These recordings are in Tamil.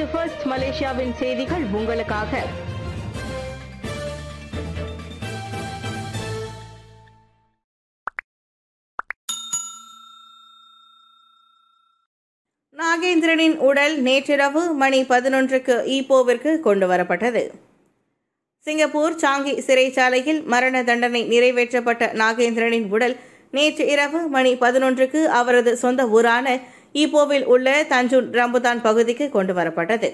இது ஃபர்ஸ்ட் மலேசியாவின் செய்திகள் உங்களுக்காக. நாகேந்திரனின் உடல் நேற்றிரவு மணி பதினொன்றுக்கு ஈப்போவிற்கு கொண்டு வரப்பட்டது சிங்கப்பூர் சாங்கி சிறைச்சாலையில் மரண தண்டனை நிறைவேற்றப்பட்ட நாகேந்திரனின் உடல் நேற்று இரவு மணி பதினொன்றுக்கு அவரது சொந்த ஊரான ஈப்போவில் உள்ள தஞ்சூன் ரம்புதான் பகுதிக்கு கொண்டு வரப்பட்டது.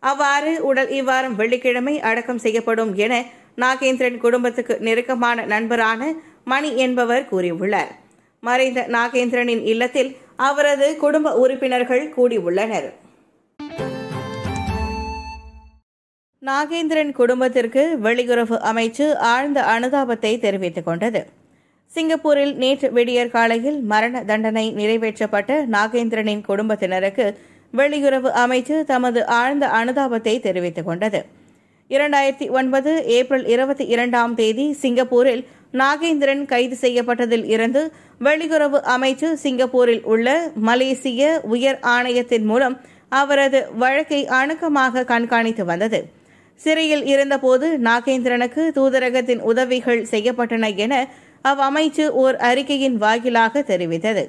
அவ்வாறு உடல் இவ்வாரம் வெள்ளிக்கிழமை அடக்கம் செய்யப்படும் என நாகேந்திரன் குடும்பத்துக்கு நெருக்கமான நண்பரான மணி என்பவர் கூறியுள்ளார். மறைந்த நாகேந்திரனின் இல்லத்தில் அவரது குடும்ப உறுப்பினர்கள் கூடியுள்ளனர் நாகேந்திரன் குடும்பத்திற்கு வெளியுறவு அமைச்சு ஆழ்ந்த அனுதாபத்தை தெரிவித்துக் கொண்டது. சிங்கப்பூரில் நேற்று விடியற் காலையில் மரண தண்டனை நிறைவேற்றப்பட்ட நாகேந்திரனின் குடும்பத்தினருக்கு வெளியுறவு அமைச்சு தமது ஆழ்ந்த அனுதாபத்தை தெரிவித்துக் கொண்டது. இரண்டாயிரத்தி ஒன்பது ஏப்ரல் இருபத்தி இரண்டாம் தேதி சிங்கப்பூரில் நாகேந்திரன் கைது செய்யப்பட்டதில் இருந்து வெளியுறவு அமைச்சு சிங்கப்பூரில் உள்ள மலேசிய உயர் ஆணையத்தின் மூலம் அவரது வழக்கை அணுக்கமாக கண்காணித்து வந்தது. சிறையில் இருந்தபோது நாகேந்திரனுக்கு தூதரகத்தின் உதவிகள் செய்யப்பட்டன என அவ்வமைச்சு ஓர் அறிக்கையின் வாயிலாக தெரிவித்தது.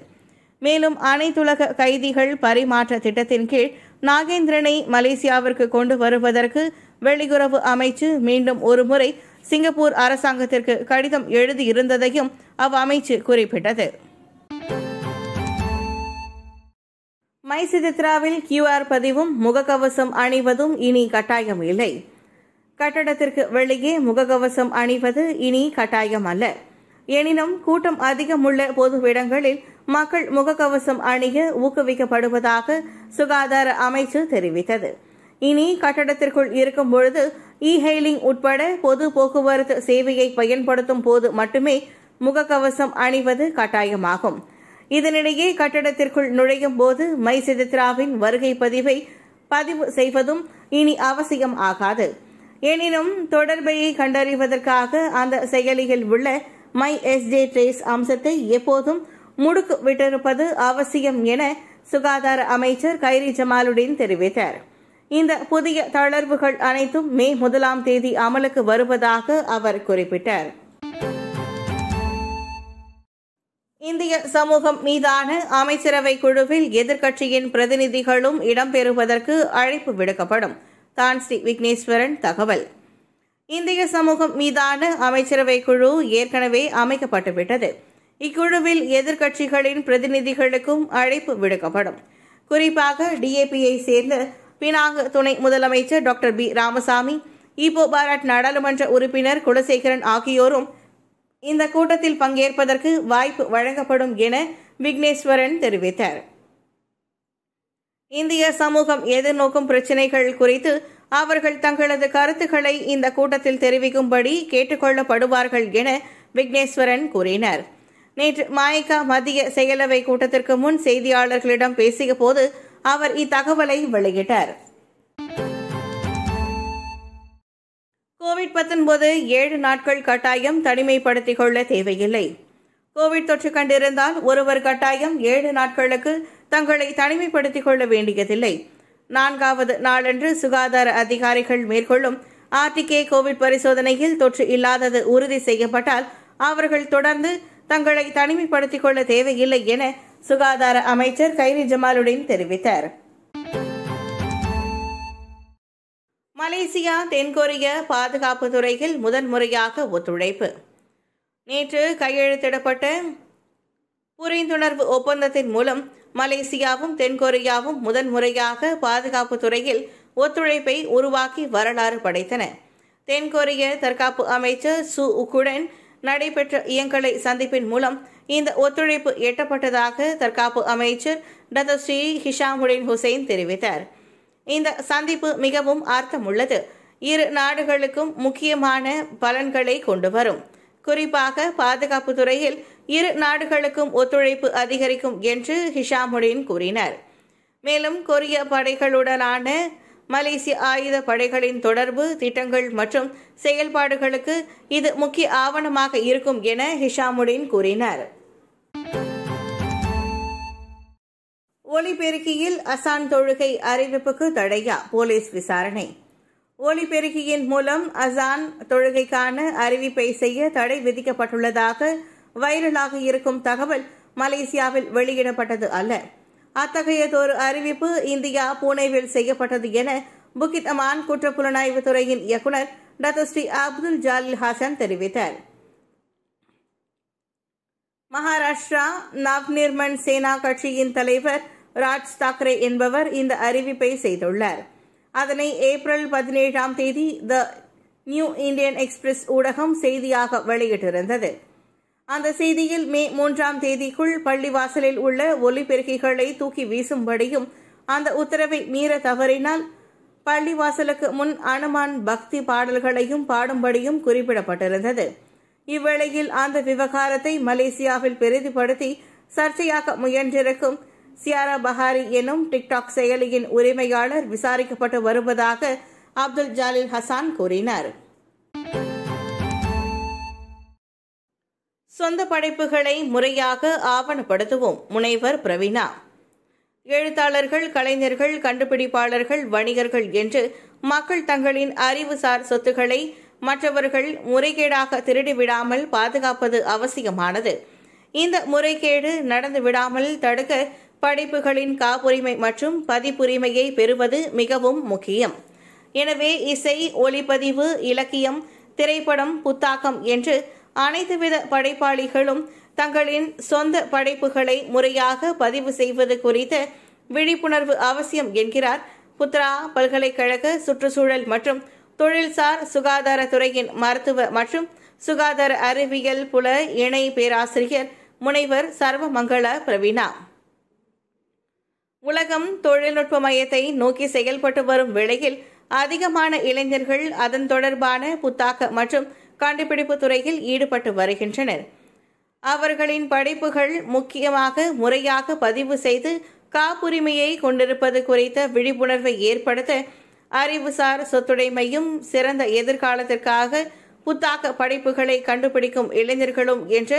மேலும் அனைத்துலக கைதிகள் பரிமாற்ற திட்டத்தின் கீழ் நாகேந்திரனை மலேசியாவிற்கு கொண்டு வருவதற்கு வெளியுறவு அமைச்சு மீண்டும் ஒருமுறை சிங்கப்பூர் அரசாங்கத்திற்கு கடிதம் எழுதியிருந்ததையும் அவ்வமைச்சு குறிப்பிட்டது. மைசிதித்ராவில் கியூஆர் பதிவும் முகக்கவசம் அணிவதும் இனி கட்டாயம் இல்லை. கட்டடத்திற்கு வெளியே முகக்கவசம் அணிவது இனி கட்டாயம் அல்ல. எனினும் கூட்டம் அதிகமுள்ள பொது இடங்களில் மக்கள் முகக்கவசம் அணிய ஊக்குவிக்கப்படுவதாக சுகாதார அமைச்சு தெரிவித்தது. இனி கட்டடத்திற்குள் இருக்கும் பொழுது இ ஹெயிலிங் உட்பட பொது போக்குவரத்து சேவையை பயன்படுத்தும் போது மட்டுமே முகக்கவசம் அணிவது கட்டாயமாகும். இதனிடையே கட்டடத்திற்குள் நுழையும் போது மை சிதித்ராவின் வருகை பதிவை பதிவு செய்வதும் இனி அவசியம் ஆகாது. எனினும் தொடர்பையை கண்டறிவதற்காக அந்த செயலியில் உள்ள மை எஸ்ஜே ட்ரேஸ் அம்சத்தை எப்போதும் முடுக்கு விட்டிருப்பது அவசியம் என சுகாதார அமைச்சர் கைரி ஜமாலுடன் தெரிவித்தார். இந்த புதிய தளர்வுகள் அனைத்தும் மே முதலாம் தேதி அமலுக்கு வருவதாக அவர் குறிப்பிட்டார். இந்திய சமூகம் மீதான அமைச்சரவை குழுவில் எதிர்க்கட்சியின் பிரதிநிதிகளும் இடம்பெறுவதற்கு அழைப்பு விடுக்கப்படும். தான் ஸ்ரீ விக்னேஸ்வரன் தகவல். இந்திய சமூகம் மீதான அமைச்சரவை குழு ஏற்கனவே அமைக்கப்பட்டுவிட்டது. இக்குழுவில் எதிர்க்கட்சிகளின் பிரதிநிதிகளுக்கும் அழைப்பு விடுக்கப்படும். குறிப்பாக டிஏபியை சேர்ந்த பினாங்கு துணை முதலமைச்சர் doctor P. Ramasamy Ipoh Barat நாடாளுமன்ற உறுப்பினர் குலசேகரன் ஆகியோரும் இந்த கூட்டத்தில் பங்கேற்பதற்கு வாய்ப்பு வழங்கப்படும் என விக்னேஸ்வரன் தெரிவித்தார். இந்திய சமூகம் எதிர்நோக்கும் பிரச்சினைகள் குறித்து அவர்கள் தங்களது கருத்துக்களை இந்த கூட்டத்தில் தெரிவிக்கும்படி கேட்டுக்கொள்ளப்படுவார்கள் என விக்னேஸ்வரன் கூறினார். நேற்று மாயக்கா மத்திய செயலவை கூட்டத்திற்கு முன் செய்தியாளர்களிடம் பேசிய போது அவர் இத்தகவலை வெளியிட்டார். கோவிட் ஏழு நாட்கள் கட்டாயம் தனிமைப்படுத்திக் கொள்ள தேவையில்லை. கோவிட் தொற்று கண்டிருந்தால் ஒருவர் கட்டாயம் ஏழு நாட்களுக்கு தங்களை தனிமைப்படுத்திக் கொள்ள வேண்டியதில்லை. நான்காவது நாளன்று சுகாதார அதிகாரிகள் மேற்கொள்ளும் ஆர்டிகே கோவிட் பரிசோதனையில் தொற்று இல்லாதது உறுதி செய்யப்பட்டால் அவர்கள் தொடர்ந்து தங்களை தனிமைப்படுத்திக் கொள்ள தேவையில்லை என சுகாதார அமைச்சர் கைரி ஜமாலுடன் தெரிவித்தார். மலேசியா தென்கொரிய பாதுகாப்பு துறையில் முதன்முறையாக ஒத்துழைப்பு. நேற்று கையெழுத்திடப்பட்ட புரிந்துணர்வு ஒப்பந்தத்தின் மூலம் மலேசியாவும் தென்கொரியாவும் முதன்முறையாக பாதுகாப்பு துறையில் ஒத்துழைப்பை உருவாக்கி வரலாறு படைத்தன. தென்கொரிய தற்காப்பு அமைச்சர் சு உக்குடன் நடைபெற்ற இயங்கலை சந்திப்பின் மூலம் இந்த ஒத்துழைப்பு எட்டப்பட்டதாக தற்காப்பு அமைச்சர் டத்தஸ்ரீ ஹிஷாமுடின் ஹுசைன் தெரிவித்தார். இந்த சந்திப்பு மிகவும் அர்த்தமுள்ளது இரு நாடுகளுக்கும் முக்கியமான பலன்களை கொண்டு வரும். குறிப்பாக பாதுகாப்பு துறையில் இரு நாடுகளுக்கும் ஒத்துழைப்பு அதிகரிக்கும் என்று ஹிஷாமுடின் கூறினார். மேலும் கொரிய படைகளுடனான மலேசிய ஆயுத படைகளின் தொடர்பு திட்டங்கள் மற்றும் செயல்பாடுகளுக்கு இது முக்கிய ஆவணமாக இருக்கும் என ஹிஷாமுடின் கூறினார். ஒலிபெருக்கியில் அசான் தொழுகை அறிவிப்புக்கு தடையா? போலீஸ் விசாரணை. ஒலிபெருக்கியின் மூலம் அசான் தொழுகைக்கான அறிவிப்பை செய்ய தடை விதிக்கப்பட்டுள்ளதாக வைரலாக இருக்கும் தகவல் மலேசியாவில் வெளியிடப்பட்டது அல்ல. அத்தகையதொரு அறிவிப்பு இந்தியா புனேவில் செய்யப்பட்டது என புக்கித் அமான் குற்றப்புலனாய்வு துறையின் இயக்குநர் doctor Sri Abdul Jalil Hassan தெரிவித்தார். மகாராஷ்டிரா நவ்நிர்மன் சேனா கட்சியின் தலைவர் ராஜ் தாக்கரே என்பவர் இந்த அறிவிப்பை செய்துள்ளார். அதனை ஏப்ரல் பதினேழாம் தேதி த நியூ இந்தியன் எக்ஸ்பிரஸ் ஊடகம் செய்தியாக வெளியிட்டிருந்தது. அந்த செய்தியில் மே மூன்றாம் தேதிக்குள் பள்ளிவாசலில் உள்ள ஒலிபெருக்கிகளை தூக்கி வீசும்படியும் அந்த உத்தரவை மீற தவறினால் பள்ளிவாசலுக்கு முன் அனுமான் பக்தி பாடல்களையும் பாடும்படியும் குறிப்பிடப்பட்டிருந்தது. இவ்வேளையில் அந்த விவகாரத்தை மலேசியாவில் பெரிதுபடுத்தி சர்ச்சையாக்க முயன்றிருக்கும் சியாரா பஹாரி எனும் டிக்டாக் செயலியின் உரிமையாளர் விசாரிக்கப்பட்டு வருவதாக அப்துல் ஜாலில் ஹசான் கூறினார். சொந்த படைப்புகளை முறையாக ஆவணப்படுத்துவோம் முனைவர் பிரவீனா. எழுத்தாளர்கள் கலைஞர்கள் கண்டுபிடிப்பாளர்கள் வணிகர்கள் என்று மக்கள் தங்களின் அறிவுசார் சொத்துக்களை மற்றவர்கள் முறைகேடாக திருடிவிடாமல் பாதுகாப்பது அவசியமானது. இந்த முறைகேடு நடந்து விடாமல் தடுக்க படைப்புகளின் காப்புரிமை மற்றும் பதிப்புரிமையை பெறுவது மிகவும் முக்கியம். எனவே இசை ஒளிப்பதிவு இலக்கியம் திரைப்படம் புத்தாக்கம் என்று அனைத்துவித படைப்பாளிகளும் தங்களின் சொந்த படைப்புகளை முறையாக பதிவு செய்வது குறித்த விழிப்புணர்வு அவசியம் என்கிறார் புத்ரா பல்கலைக்கழக சுற்றுச்சூழல் மற்றும் தொழில்சார் சுகாதாரத்துறையின் மருத்துவ மற்றும் சுகாதார அறிவியல் புல இணை பேராசிரியர் முனைவர் சர்வமங்கள பிரவீனா உலகம் தொழில்நுட்ப மையத்தை நோக்கி செயல்பட்டு வரும் வேளையில் அதிகமான இளைஞர்கள் அதன் தொடர்பான புத்தாக்க மற்றும் கண்டுபிடிப்பு துறையில் ஈடுபட்டு வருகின்றனர். அவர்களின் படைப்புகள் முக்கியமாக முறையாக பதிவு செய்து காப்புரிமையை கொண்டிருப்பது குறித்த விழிப்புணர்வை ஏற்படுத்த அறிவுசார் சொத்துடைமையும் சிறந்த எதிர்காலத்திற்காக புத்தாக்க படைப்புகளை கண்டுபிடிக்கும் இளைஞர்களும் என்ற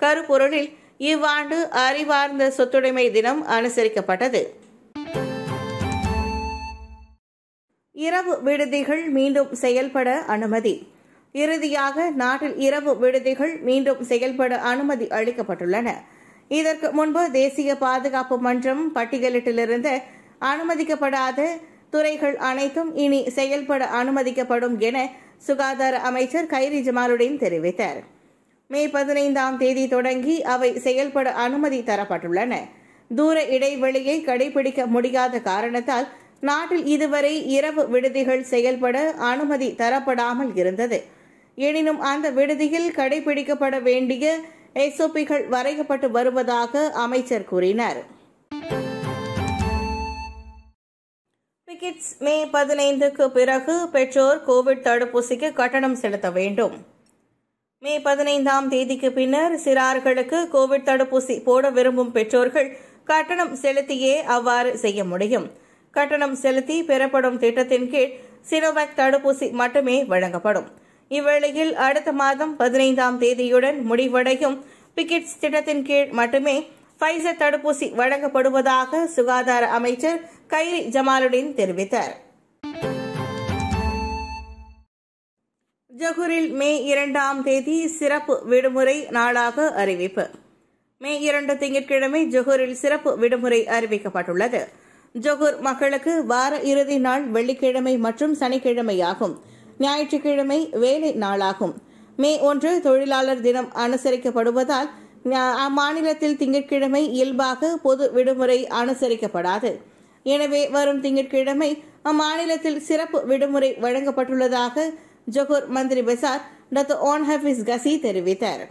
கருப்பொருளில் இவ்வாண்டு அறிவார்ந்த சொத்துடைமை தினம் அனுசரிக்கப்பட்டது. இரவு விடுதிகள் மீண்டும் செயல்பட அனுமதி. இறுதியாக நாட்டில் இரவு விடுதிகள் மீண்டும் செயல்பட அனுமதி அளிக்கப்பட்டுள்ளன. இதற்கு முன்பு தேசிய பாதுகாப்பு மன்றம் பட்டியலிட்டிலிருந்த அனுமதிக்கப்படாத துறைகள் அனைத்தும் இனி செயல்பட அனுமதிக்கப்படும் என சுகாதார அமைச்சர் கைரி ஜமாலுடன் தெரிவித்தார். மே பதினைந்தாம் தேதி தொடங்கி அவை செயல்பட அனுமதி தரப்பட்டுள்ளன. தூர இடைவெளியை கடைபிடிக்க முடியாத காரணத்தால் நாட்டில் இதுவரை இரவு விடுதிகள் செயல்பட அனுமதி தரப்படாமல் இருந்தது. எனினும் அந்த விடுதியில் கடைபிடிக்கப்பட வேண்டிய எஸ்ஓபிகள் வரையப்பட்டு வருவதாக அமைச்சர் கூறினார். கிட்ஸ் மே பதினைந்துக்கு பிறகு பெற்றோர் கோவிட் தடுப்பூசிக்கு கட்டணம் செலுத்த வேண்டும். மே பதினைந்தாம் தேதிக்கு பின்னர் சிறார்களுக்கு கோவிட் தடுப்பூசி போட விரும்பும் பெற்றோர்கள் கட்டணம் செலுத்தியே அவ்வாறு செய்ய முடியும். கட்டணம் செலுத்தி பெறப்படும் திட்டத்தின் கீழ் சினோவேக் தடுப்பூசி மட்டுமே வழங்கப்படும். இவ்வேளையில் அடுத்த மாதம் பதினைந்தாம் தேதியுடன் முடிவடையும் பிக்கெட்ஸ் திட்டத்தின் கீழ் மட்டுமே ஃபைசர் தடுப்பூசி வழங்கப்படுவதாக சுகாதார அமைச்சர் கைரி ஜமாலுடன் தெரிவித்தார். ஜஹூரில் மே இரண்டாம் தேதி சிறப்பு விடுமுறை நாளாக அறிவிப்பு. மே இரண்டு திங்கட்கிழமை ஜொஹூரில் சிறப்பு விடுமுறை அறிவிக்கப்பட்டுள்ளது. ஜொஹூர் மக்களுக்கு வார இறுதி நாள் வெள்ளிக்கிழமை மற்றும் சனிக்கிழமையாகும். ஞாயிற்றுக்கிழமை வேலை நாளாகும். மே ஒன்று தொழிலாளர் தினம் அனுசரிக்கப்படுவதால் அம்மாநிலத்தில் திங்கட்கிழமை இயல்பாக பொது விடுமுறை அனுசரிக்கப்படாது. எனவே வரும் திங்கட்கிழமை அம்மாநிலத்தில் சிறப்பு விடுமுறை வழங்கப்பட்டுள்ளதாக Johor Menteri Besar doctor Onn Hafiz Ghazi தெரிவித்தார்